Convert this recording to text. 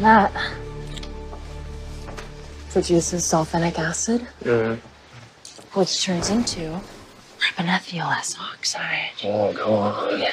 That produces sulfenic acid, which turns into propanethiol S oxide. Oh, go. Yeah.